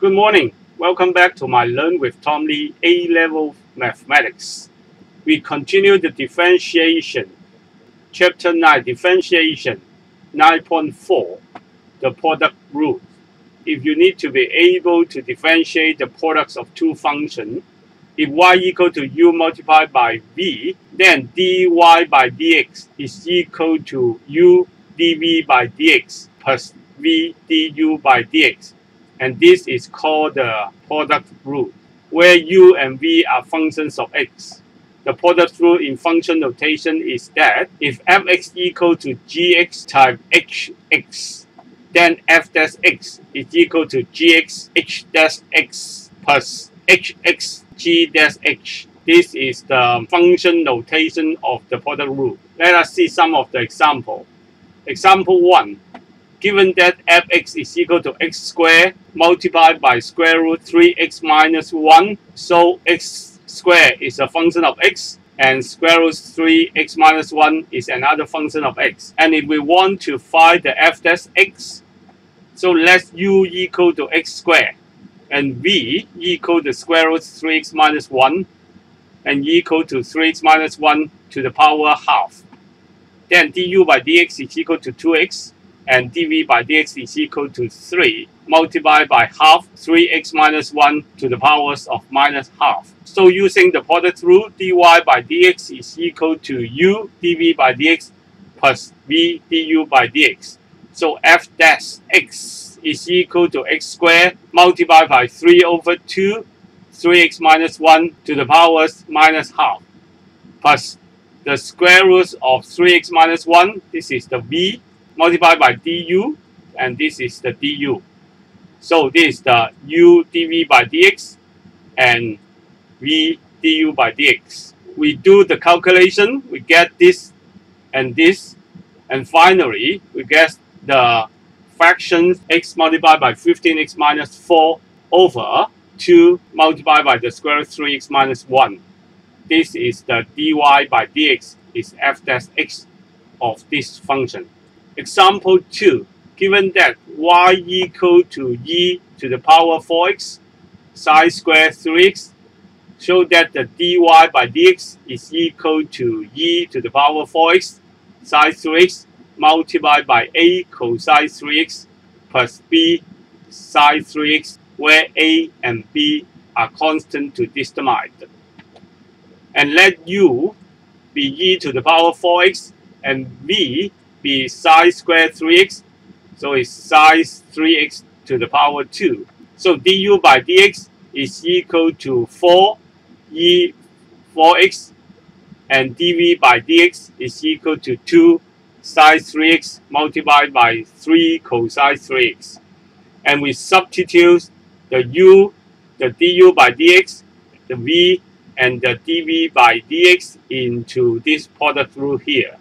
Good morning. Welcome back to my Learn with Tom Lee A-Level Mathematics. We continue the differentiation. Chapter 9, Differentiation 9.4, the product rule. If you need to be able to differentiate the products of two functions, if y equal to u multiplied by v, then dy by dx is equal to u dv by dx plus v du by dx. And this is called the product rule, where u and v are functions of x. The product rule in function notation is that if fx equal to gx times hx, then f dash x is equal to gx h dash x plus hx g dash h. This is the function notation of the product rule. Let us see some of the example. Example 1. Given that fx is equal to x squared multiplied by square root 3x minus 1, so x squared is a function of x and square root 3x minus 1 is another function of x. And if we want to find the f dash x, so let u equal to x squared and v equal to square root 3x minus 1 and equal to 3x minus 1 to the power half. Then du by dx is equal to 2x and dv by dx is equal to 3 multiplied by half 3x minus 1 to the powers of minus half. So using the product rule, dy by dx is equal to u dv by dx plus v du by dx. So f dash x is equal to x squared multiplied by 3 over 2, 3x minus 1 to the powers minus half, plus the square root of 3x minus 1, this is the v, multiplied by du, and this is the du. So this is the u dv by dx and v du by dx. We do the calculation, we get this and this, and finally we get the fraction x multiplied by 15x minus 4 over 2 multiplied by the square root 3x minus 1. This is the dy by dx is f dash x of this function. Example 2. Given that y equal to e to the power 4x sine square 3x, show that the dy by dx is equal to e to the power 4x sine 3x multiplied by a cosine 3x plus b sine 3x, where a and b are constant to determine. And let u be e to the power 4x and v be sine square 3x. So it's sine 3x to the power 2. So du by dx is equal to 4 e 4x and dv by dx is equal to 2 sine 3x multiplied by 3 cosine 3x. And we substitute the u, the du by dx, the v, and the dv by dx into this product rule here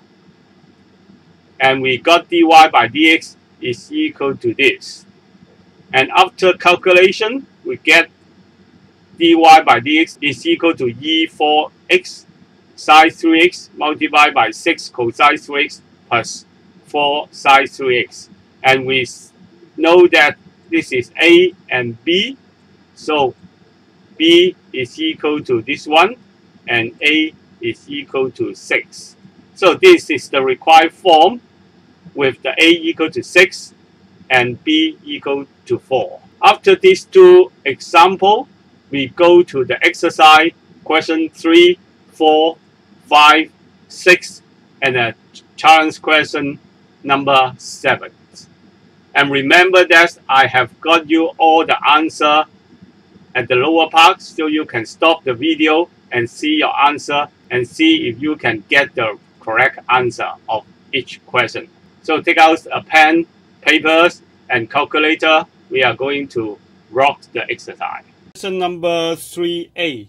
and we got dy by dx is equal to this. And after calculation, we get dy by dx is equal to e4x sine 3x multiplied by 6 cosine 3x plus 4 sine 3x. And we know that this is a and b, so b is equal to this one, and a is equal to 6. So this is the required form with the a equal to 6 and b equal to 4. After these two examples, we go to the exercise question 3, 4, 5, 6, and a challenge question number 7. And remember that I have got you all the answer at the lower part so you can stop the video and see your answer and see if you can get the correct answer of each question. So take out a pen, papers, and calculator. We are going to rock the exercise. Lesson number 3a.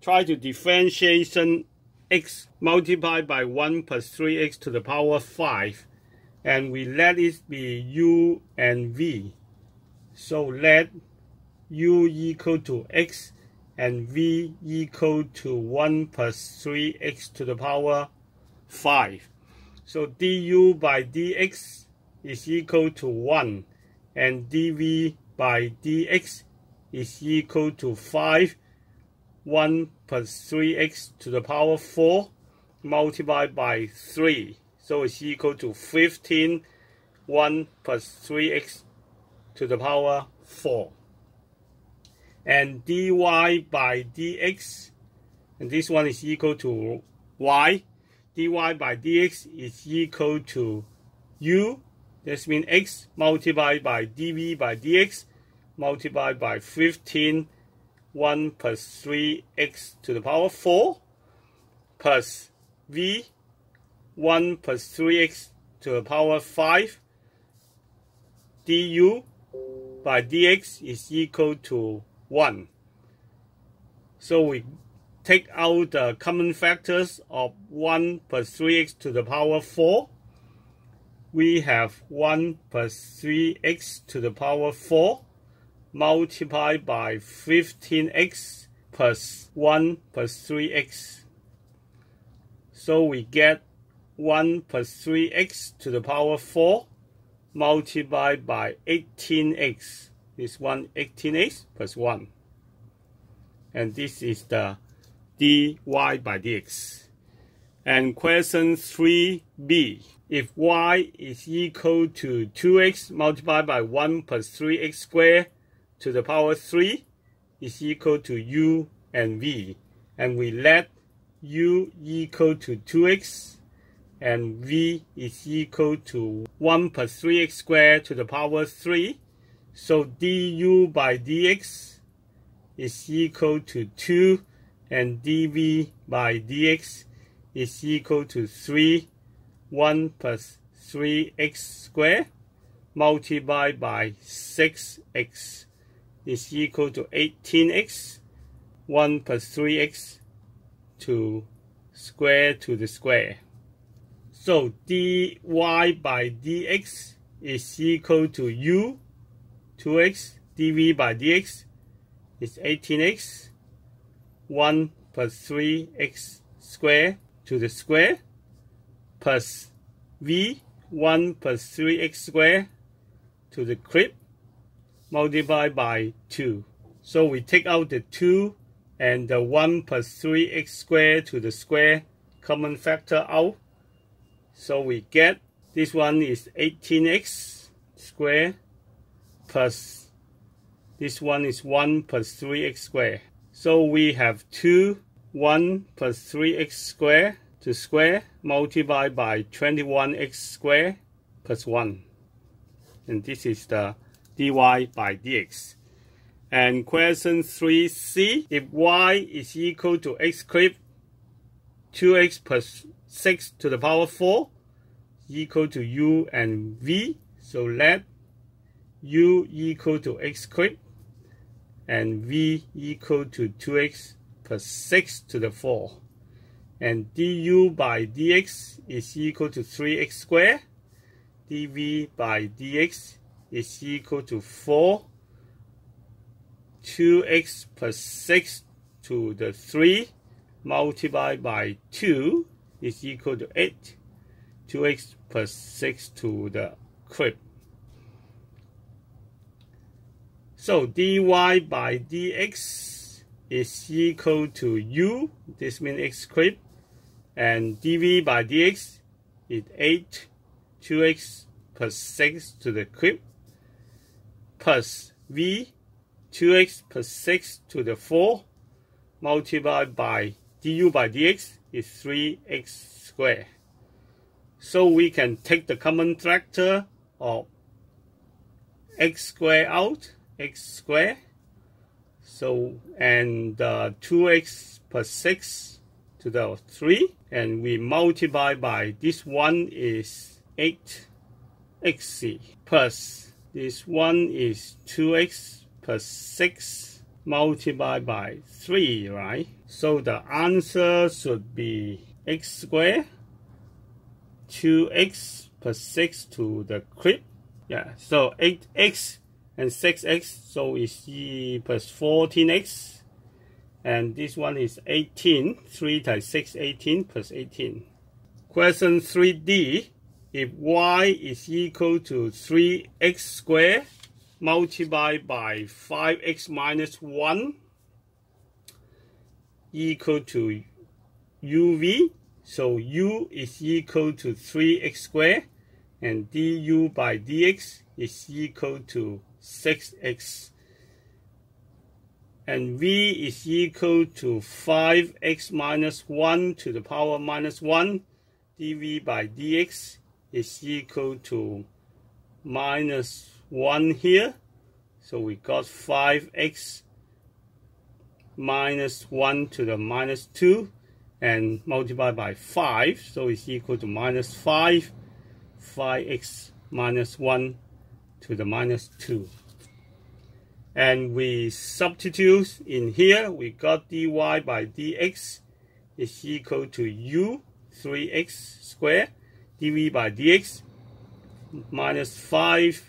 Try to differentiation x multiplied by 1 plus 3x to the power 5. And we let it be u and v. So let u equal to x and v equal to 1 plus 3x to the power 5. So du by dx is equal to 1 and dv by dx is equal to 5, 1 plus 3x to the power 4 multiplied by 3. So it's equal to 15, 1 plus 3x to the power 4. And dy by dx, and this one is equal to y. dy by dx is equal to u. This means x multiplied by dv by dx multiplied by 15, 1 plus 3x to the power 4 plus v 1 plus 3x to the power 5 du by dx is equal to 1. So we take out the common factors of 1 plus 3x to the power 4. We have 1 plus 3x to the power 4 multiplied by 15x plus 1 plus 3x. So we get 1 plus 3x to the power 4 multiplied by 18x. This one 18x plus 1. And this is the dy by dx. And question 3b. If y is equal to 2x multiplied by 1 plus 3x squared to the power 3 is equal to u and v. And we let u equal to 2x and v is equal to 1 plus 3x squared to the power 3. So du by dx is equal to 2 and dv by dx is equal to 3, 1 plus 3x squared multiplied by 6x is equal to 18x 1 plus 3x to square to the square. So dy by dx is equal to u 2x dv by dx is 18x 1 plus 3x square to the square plus v 1 plus 3x square to the crib multiplied by 2. So we take out the 2 and the 1 plus 3x squared to the square common factor out. So we get this one is 18x squared plus this one is 1 plus 3x squared. So we have 2, 1 plus 3x squared to square multiplied by 21x squared plus 1. And this is the dy by dx. And question 3c, if y is equal to x cubed 2x plus 6 to the power 4 equal to u and v. So let u equal to x cubed and v equal to 2x plus 6 to the 4. And du by dx is equal to 3x squared. dv by dx is equal to 4. 2x plus 6 to the 3 multiplied by 2 is equal to 8. 2x plus 6 to the crib. So dy by dx is equal to u, this means x crib, and dv by dx is 8, 2x plus 6 to the cube, plus v 2x plus 6 to the 4 multiplied by du by dx is 3x squared. So we can take the common factor of x squared out, x squared. So, and uh, 2x plus 6 to the 3. And we multiply by this one is 8xc plus this one is 2x plus 6 multiplied by 3, right? So the answer should be x squared 2x plus 6 to the crib. Yeah, so 8x and 6x, so it's e plus 14x. And this one is 18. 3 times 6, 18 plus 18. Question 3D if y is equal to 3x squared multiplied by 5x minus 1 equal to uv. So u is equal to 3x squared and du by dx is equal to 6x and v is equal to 5x minus 1 to the power minus 1 dv by dx is equal to minus 1 here. So we got 5x minus 1 to the minus 2 and multiply by 5 so it's equal to minus 5 5x minus 1 to the minus 2 and we substitute in here. We got dy by dx is equal to u 3x squared dv by dx minus 5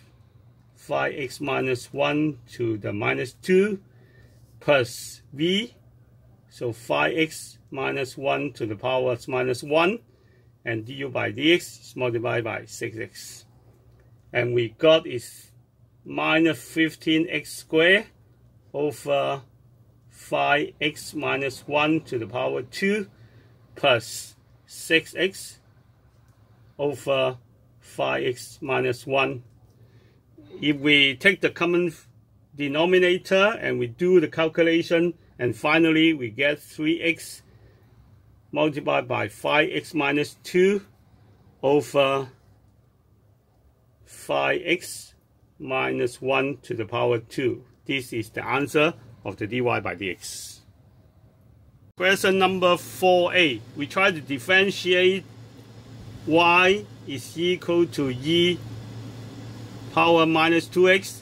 5x minus 1 to the minus 2 plus v. So 5x minus 1 to the power minus 1 and du by dx is multiplied by 6x and we got is minus 15x squared over 5x minus 1 to the power 2 plus 6x over 5x minus 1. If we take the common denominator and we do the calculation and finally we get 3x multiplied by 5x minus 2 over 5x minus 1 to the power 2. This is the answer of the dy by dx. Question number 4a. We try to differentiate y is equal to e power minus 2x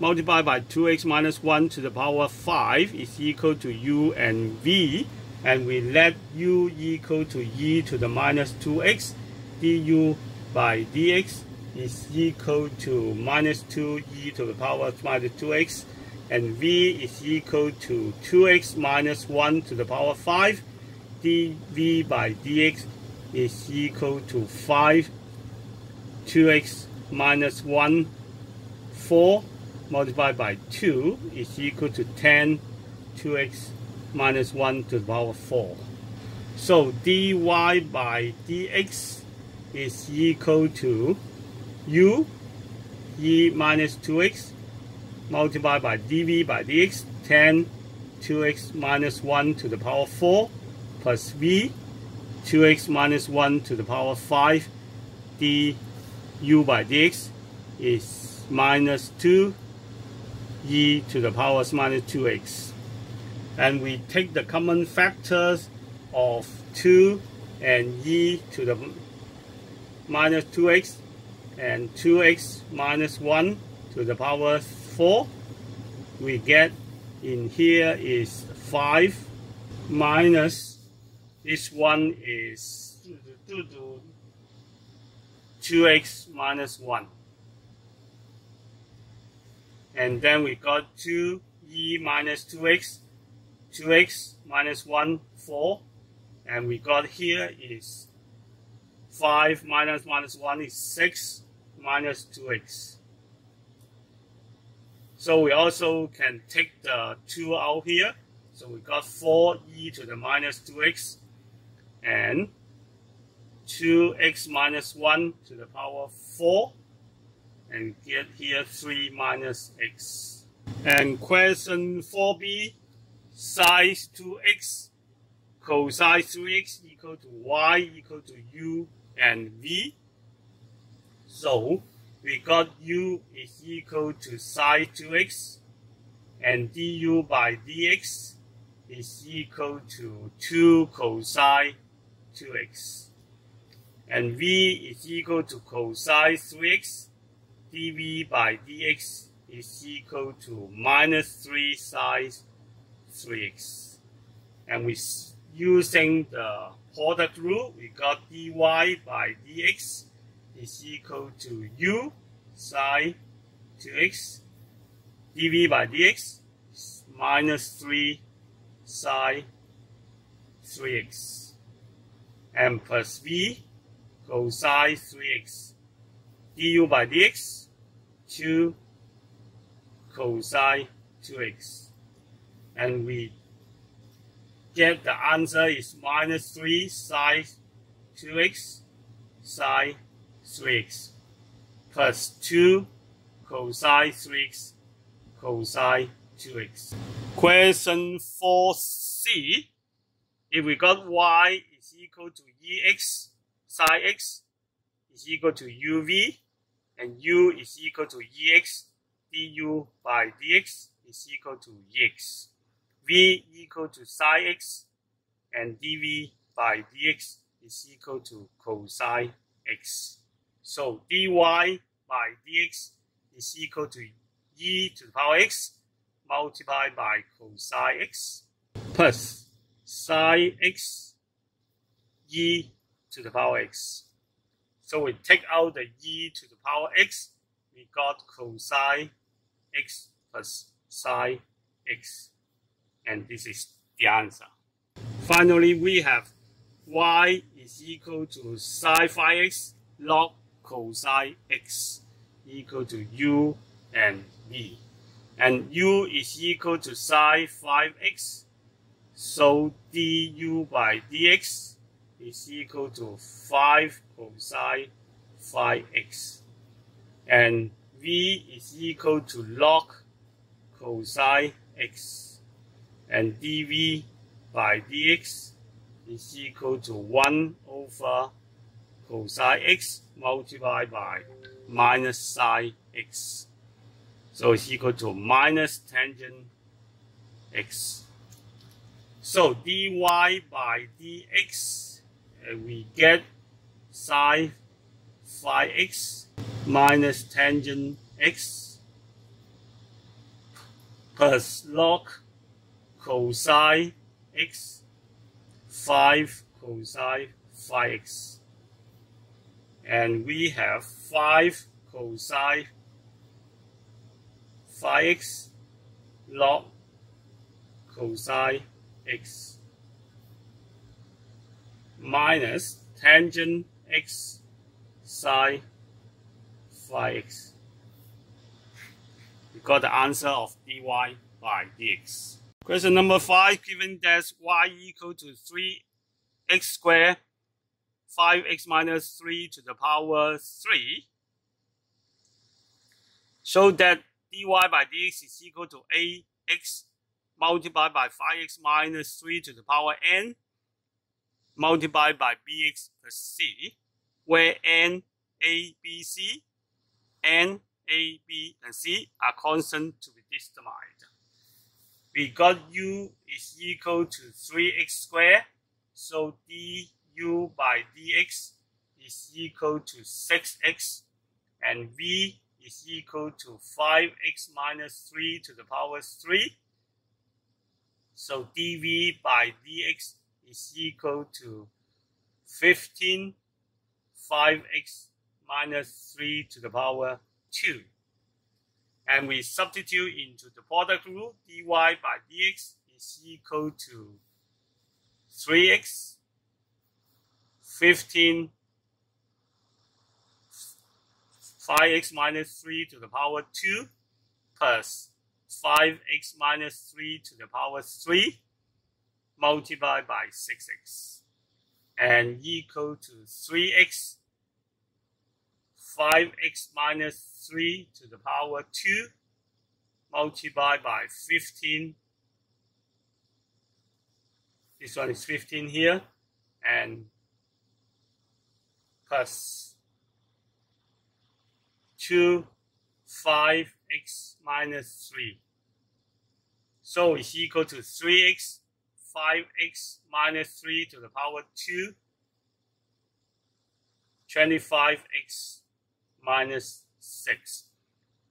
multiplied by 2x minus 1 to the power 5 is equal to u and v and we let u equal to e to the minus 2x du by dx is equal to minus 2e to the power minus 2x and v is equal to 2x minus 1 to the power 5 dv by dx is equal to 5 2x minus 1 4 multiplied by 2 is equal to 10 2x minus 1 to the power 4 so dy by dx is equal to u e minus 2x multiplied by dv by dx 10 2x minus 1 to the power 4 plus v 2x minus 1 to the power 5 du by dx is minus 2 e to the power minus 2x and we take the common factors of 2 and e to the minus 2x and 2x minus 1 to the power 4 we get in here is 5 minus this one is 2x minus 1 and then we got 2e minus 2x 2x minus 1 4 and we got here is 5 minus minus 1 is 6 minus 2x. So we also can take the 2 out here. So we got 4e to the minus 2x and 2x minus 1 to the power 4 and get here 3 minus x. And question 4b, sine 2x cosine 3x equal to y equal to u and v. So we got u is equal to sine 2x and du by dx is equal to 2 cosine 2x. And v is equal to cosine 3x, dv by dx is equal to minus 3 sine 3x. And we're using the product rule, we got dy by dx. Is equal to u sine 2x dv by dx is minus 3 sine 3x and plus v cosine 3x du by dx 2 cosine 2x. And we get the answer is minus 3 sine 2x sine 3x plus 2 cosine 3x cosine 2x. Question 4c. If we got y is equal to ex sine x is equal to uv and u is equal to ex du by dx is equal to ex. V equal to sine x and dv by dx is equal to cosine x. So dy by dx is equal to e to the power x multiplied by cosine x plus sine x e to the power x. So we take out the e to the power x, we got cosine x plus sine x. And this is the answer. Finally, we have y is equal to sine 5 x log cosine x equal to u and v. And u is equal to sine 5x. So du by dx is equal to 5 cosine 5x. And v is equal to log cosine x. And dv by dx is equal to 1 over cosine x multiplied by minus sine x. So it's equal to minus tangent x. So dy by dx, uh, we get sine 5 x minus tangent x plus log cosine x 5 cosine 5 x. And we have 5 cosine 5 x log cosine x minus tangent x sine 5 x. We got the answer of dy by dx. Question number 5, given that y equal to 3x squared, 5x minus 3 to the power 3, show that dy by dx is equal to ax multiplied by 5x minus 3 to the power n multiplied by bx plus c, where n, a, b, c, n, a, b, and c are constant to be determined. We got u is equal to 3x squared, so du by dx is equal to 6x, and v is equal to 5x minus 3 to the power 3. So dv by dx is equal to 15 5x minus 3 to the power 2. And we substitute into the product rule, dy by dx is equal to 3x 15 5x minus 3 to the power 2 plus 5x minus 3 to the power 3 multiplied by 6x and equal to 3x 5x minus 3 to the power 2 multiplied by 15 this one is 15 here and plus 2 5x minus 3 so it's equal to 3x 5x minus 3 to the power 2, 25x minus 6.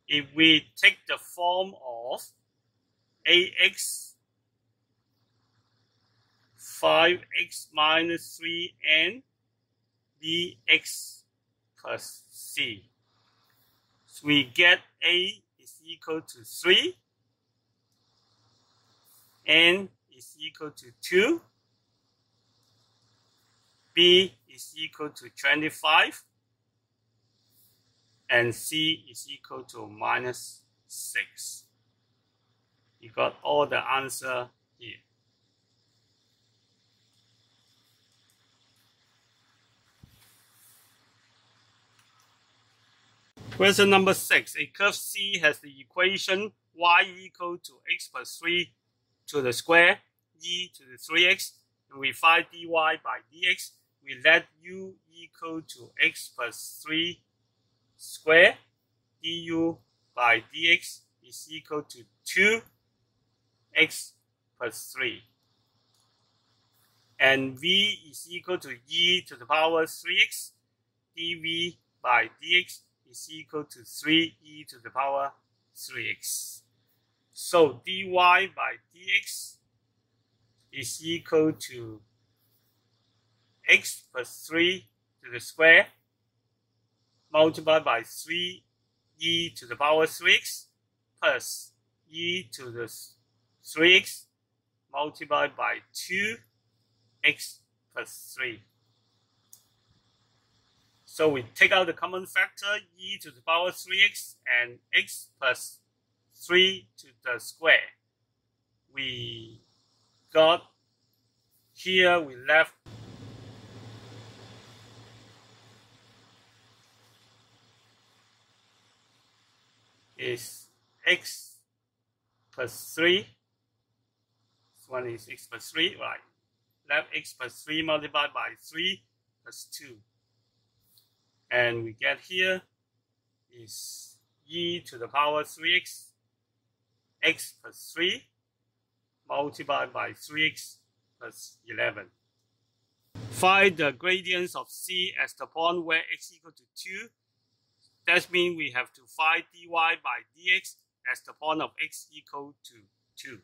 If we take the form of ax 5x minus 3 and bx plus c. So we get a is equal to 3 and is equal to 2. B is equal to 25. And C is equal to minus 6. You got all the answer here. Question number six. A curve C has the equation y equal to x plus 3 to the square e to the 3x. And we find dy by dx. We let u equal to x plus 3 square du by dx is equal to 2x plus 3. And v is equal to e to the power 3x dv by dx is equal to 3e to the power 3x. So dy by dx is equal to x plus 3 to the square multiplied by 3 e to the power 3x plus e to the 3x multiplied by 2x plus 3. So we take out the common factor e to the power 3x and x plus 3 to the square. We got here we left is x plus 3. This one is x plus 3, right? Left x plus 3 multiplied by 3 plus 2. And we get here is e to the power 3x, x plus 3 multiplied by 3x plus 11. Find the gradients of C as the point where x equal to 2 that means we have to find dy by dx as the point of x equal to 2.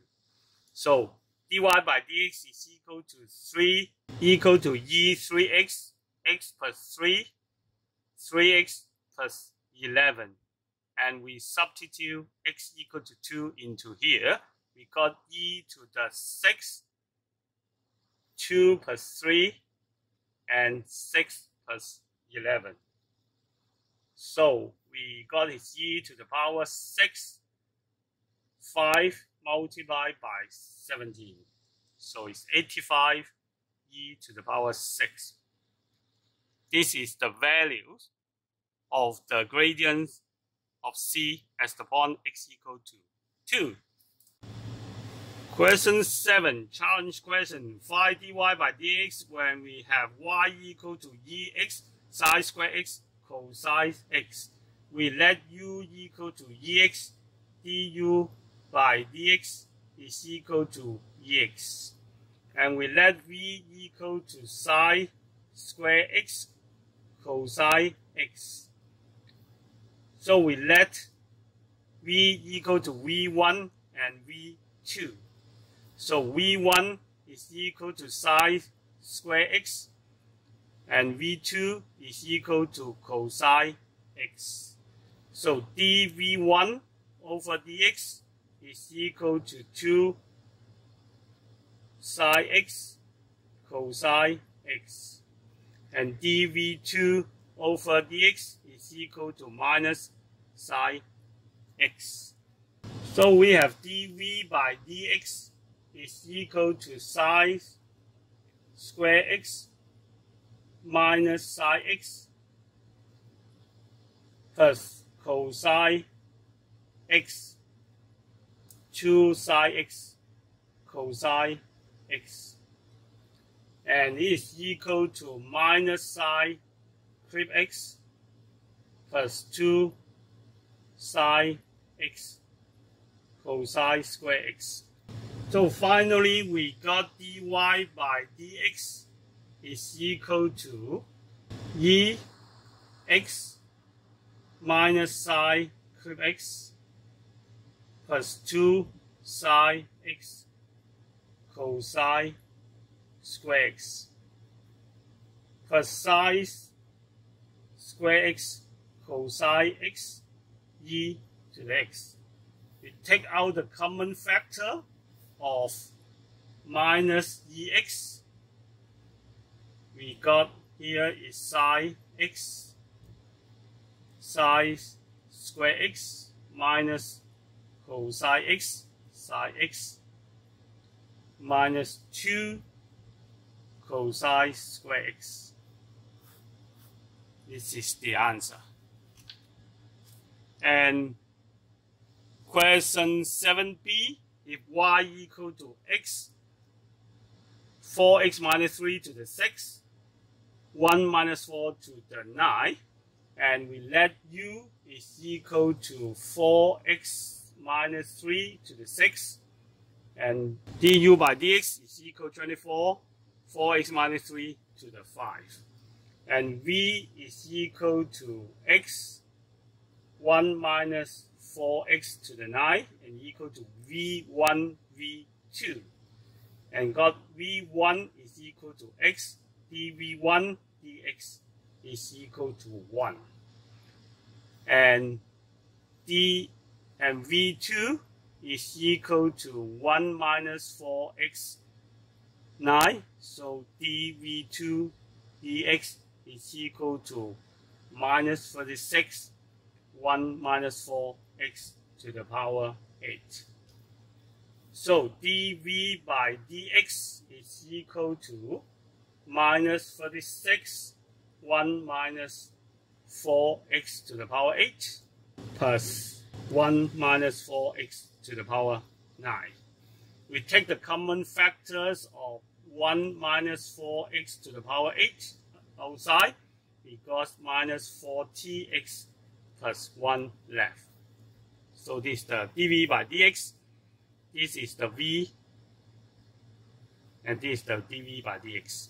So dy by dx is equal to 3 equal to e 3x, x plus 3, 3x plus 11. And we substitute x equal to 2 into here. We got e to the 6, 2 plus 3, and 6 plus 11. So we got his e to the power 6, 5 multiplied by 17. So it's 85 e to the power 6. This is the values of the gradient of c as the point x equal to 2. Question 7, challenge question. Find dy by dx when we have y equal to ex sine square x cosine x. We let u equal to ex, du by dx is equal to ex. And we let v equal to sine square x cosine x. So we let v equal to v1 and v2. So v1 is equal to sine square x and V2 is equal to cosine x. So dV1 over dx is equal to 2 sine x cosine x. And dV2 over dx is equal to minus sine x. So we have dV by dx is equal to sine square x minus sine x plus cosine x 2 sine x cosine x and is equal to minus sine crib x plus 2 sine x cosine square x. So finally we got dy by dx is equal to e x minus sine cube x plus 2 sine x cosine square x plus sine square x cosine x e to the x. We take out the common factor of minus ex we got here is sine x sine square x minus cosine x sine x minus 2 cosine square x. This is the answer. And question 7b, if y equal to x, 4x minus 3 to the 6, 1 minus 4 to the 9, and we let u is equal to 4x minus 3 to the 6, and du by dx is equal to 24, 4x minus 3 to the 5. And v is equal to x 1 minus 4x to the 9 and equal to v1, v2. And got v1 is equal to x, dv1 dx is equal to 1. And d and v2 is equal to 1 minus 4x 9. So dv2 dx is equal to minus 36 1 minus 4x to the power 8. So dv by dx is equal to minus 36 1 minus 4x to the power 8 plus 1 minus 4x to the power 9. We take the common factors of 1 minus 4x to the power 8 outside. because minus 40x plus 1 left. So this is the dv by dx. This is the v. And this is the dv by dx.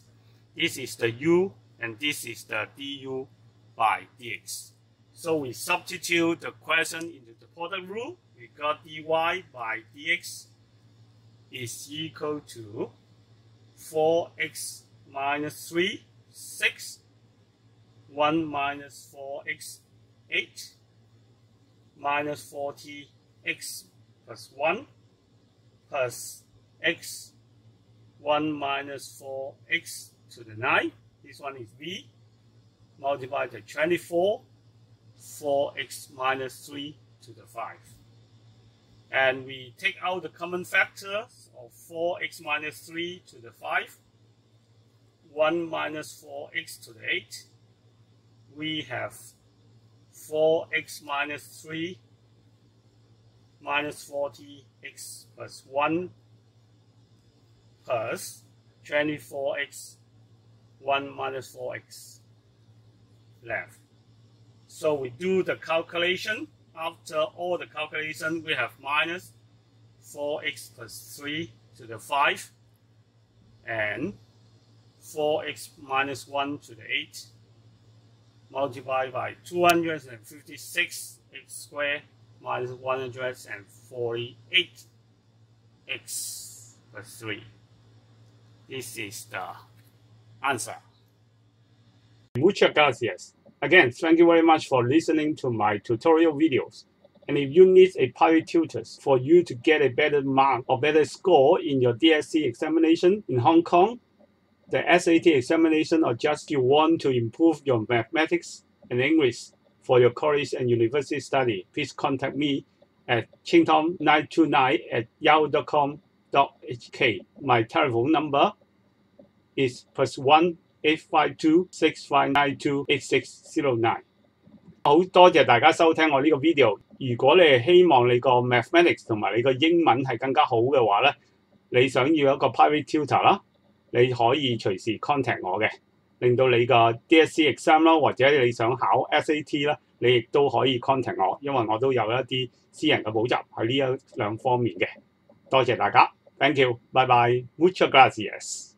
This is the u. And this is the du by dx. So we substitute the question into the product rule. We got dy by dx is equal to 4x minus 3, 6, 1 minus 4x, 8, minus 40x plus 1, plus x, 1 minus 4x to the 9. This one is v. multiplied the 24, 4x minus 3 to the 5 and we take out the common factors of 4x minus 3 to the 5, 1 minus 4x to the 8, we have 4x minus 3 minus 40x plus 1 plus 24x 1 minus 4x left. So we do the calculation after all the calculation, we have minus 4x plus 3 to the 5 and 4x minus 1 to the 8 multiplied by 256 x squared minus 148 x plus 3. This is the answer. Muchas gracias. Again, thank you very much for listening to my tutorial videos. And if you need a private tutor for you to get a better mark or better score in your DSE examination in Hong Kong, the SAT examination, or just you want to improve your mathematics and English for your college and university study, please contact me at chingtom929 at yahoo.com.hk. My telephone number is plus one two eight six zero nine。好多謝大家收聽我呢個 video。如果你希望你個 mathematics 同埋你個英文係更加好嘅話咧，你想要一個 private tutor 啦，你可以隨時 contact 我嘅，令到你個 DSE exam 啦，或者你想考 SAT 啦，你亦都可以 contact 我，因為我都有一啲私人嘅補習喺呢一兩方面嘅。多謝大家，thank you，拜拜，muchas gracias。